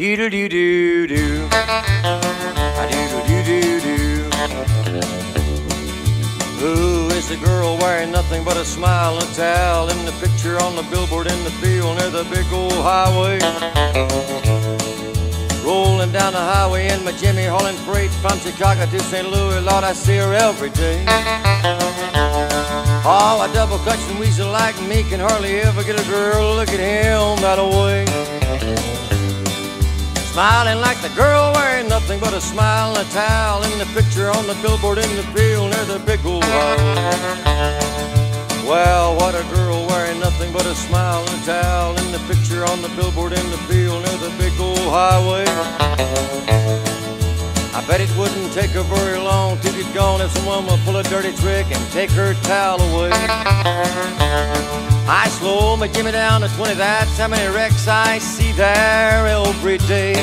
Doodle doo doo doo. A doodle doo doo doo. Who is the girl wearing nothing but a smile and a towel in the picture on the billboard in the field near the big old highway? Rolling down the highway in my Jimmy hauling freight from Chicago to St. Louis, Lord, I see her every day. Oh, a double clutching weasel like me can hardly ever get a girl look at him that way. Smiling like the girl wearing nothing but a smile and a towel in the picture on the billboard in the field near the big old highway. Well, what a girl wearing nothing but a smile and a towel in the picture on the billboard in the field near the big old highway. I bet it wouldn't take her very long to get gone if someone would pull a dirty trick and take her towel away. I slow my Jimmy down to 20, that's how many wrecks I see there every day.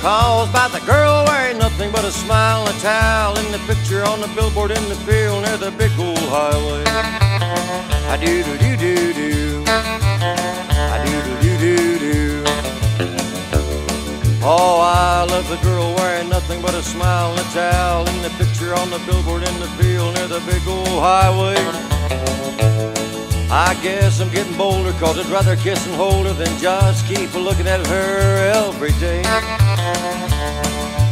Caused by the girl wearing nothing but a smile and a towel in the picture on the billboard in the field near the big old highway. I do do do do do. I do do do do do. Oh, I love the girl wearing nothing but a smile and a towel in the picture on the billboard in the field near the big old highway. I guess I'm getting bolder cause I'd rather kiss and hold her than just keep looking at her every day.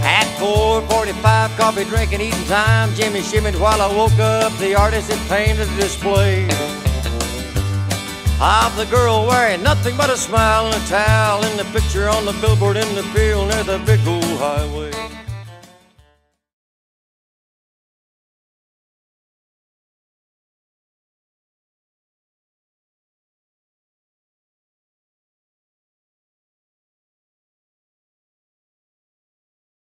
At 445 coffee drinking eating time Jimmy shimmied while I woke up the artist that painted the display of the girl wearing nothing but a smile and a towel in the picture on the billboard in the field near the big old highway.